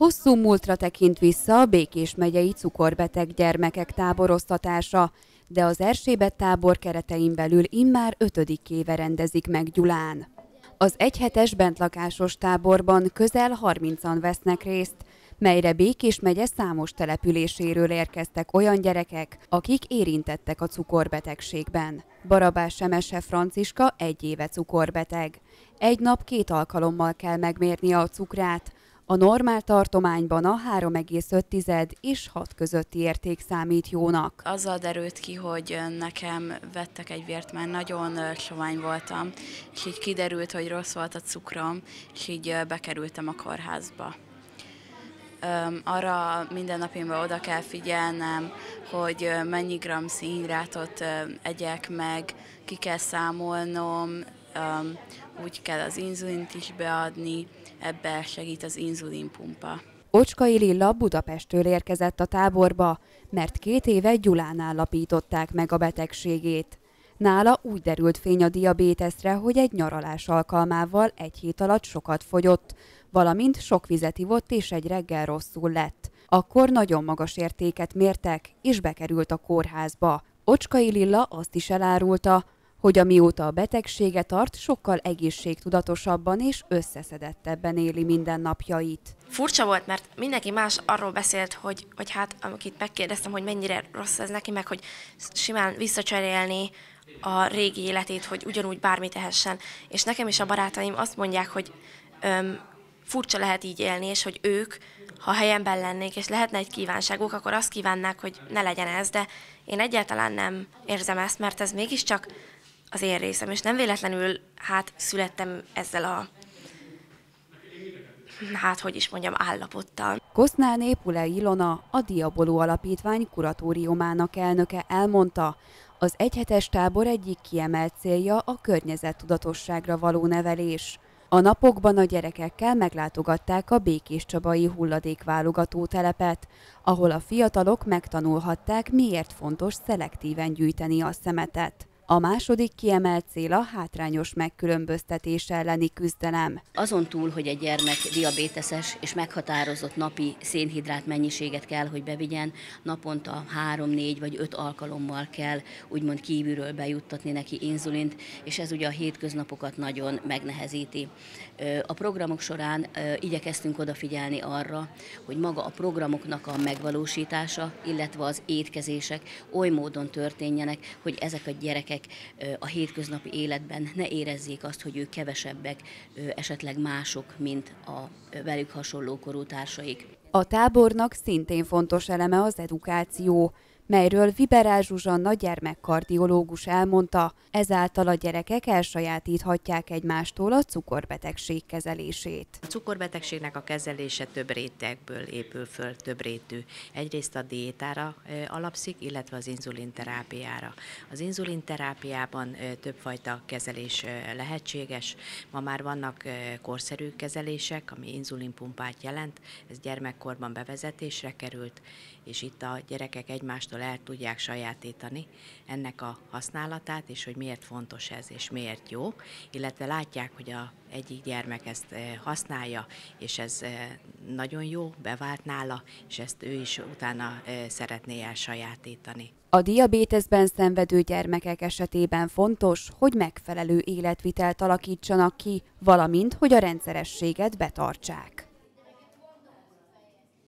Hosszú múltra tekint vissza a Békés megyei cukorbeteg gyermekek táboroztatása, de az Erzsébet tábor keretein belül immár ötödik éve rendezik meg Gyulán. Az egyhetes bentlakásos táborban közel 30-an vesznek részt, melyre Békés megye számos településéről érkeztek olyan gyerekek, akik érintettek a cukorbetegségben. Barabás Semese Franciska egy éve cukorbeteg. Egy nap két alkalommal kell megmérnie a cukrát, a normál tartományban a 3,5 és 6 közötti érték számít jónak. Azzal derült ki, hogy nekem vettek egy vért, mert nagyon sovány voltam, és így kiderült, hogy rossz volt a cukrom, és így bekerültem a kórházba. Arra minden napimban oda kell figyelnem, hogy mennyi gram színhidrátot egyek meg, ki kell számolnom, úgy kell az inzulint is beadni, ebbe segít az inzulinpumpa. Ocskai Lilla Budapestről érkezett a táborba, mert két éve Gyulán állapították meg a betegségét. Nála úgy derült fény a diabéteszre, hogy egy nyaralás alkalmával egy hét alatt sokat fogyott, valamint sok vizet ivott és egy reggel rosszul lett. Akkor nagyon magas értéket mértek, és bekerült a kórházba. Ocskai Lilla azt is elárulta, hogy amióta a betegsége tart, sokkal egészségtudatosabban és összeszedettebben éli mindennapjait. Furcsa volt, mert mindenki más arról beszélt, hogy, hogy hát, amit megkérdeztem, hogy mennyire rossz ez neki, meg hogy simán visszacserélni a régi életét, hogy ugyanúgy bármit tehessen. És nekem is a barátaim azt mondják, hogy öm, furcsa lehet így élni, és hogy ők, ha helyemben lennék, és lehetne egy kívánságuk, akkor azt kívánnák, hogy ne legyen ez, de én egyáltalán nem érzem ezt, mert ez mégiscsak az én részem, és nem véletlenül hát születtem ezzel a hát hogy is mondjam, állapottal. Kosznáné Pule Ilona, a Diaboló Alapítvány kuratóriumának elnöke elmondta, az egyhetes tábor egyik kiemelt célja a környezettudatosságra való nevelés. A napokban a gyerekekkel meglátogatták a Békés Csabai hulladékválogató telepet, ahol a fiatalok megtanulhatták, miért fontos szelektíven gyűjteni a szemetet. A második kiemelt cél a hátrányos megkülönböztetés elleni küzdelem. Azon túl, hogy egy gyermek diabéteses és meghatározott napi szénhidrát mennyiséget kell, hogy bevigyen, naponta három, négy vagy öt alkalommal kell úgymond kívülről bejuttatni neki inzulint, és ez ugye a hétköznapokat nagyon megnehezíti. A programok során igyekeztünk odafigyelni arra, hogy maga a programoknak a megvalósítása, illetve az étkezések oly módon történjenek, hogy ezek a gyerekek gyerekek a hétköznapi életben ne érezzék azt, hogy ők kevesebbek, esetleg mások, mint a velük hasonló korú társaik. A tábornak szintén fontos eleme az edukáció melyről Viberál Zsuzsanna gyermekkardiológus elmondta, ezáltal a gyerekek elsajátíthatják egymástól a cukorbetegség kezelését. A cukorbetegségnek a kezelése több rétegből épül föl, több rétű. Egyrészt a diétára alapszik, illetve az inzulinterápiára. Az inzulinterápiában többfajta kezelés lehetséges. Ma már vannak korszerű kezelések, ami inzulinpumpát jelent, ez gyermekkorban bevezetésre került, és itt a gyerekek egymástól el tudják sajátítani ennek a használatát, és hogy miért fontos ez, és miért jó, illetve látják, hogy a egyik gyermek ezt eh, használja, és ez eh, nagyon jó, bevált nála, és ezt ő is utána eh, szeretné elsajátítani. A diabéteszben szenvedő gyermekek esetében fontos, hogy megfelelő életvitelt alakítsanak ki, valamint, hogy a rendszerességet betartsák.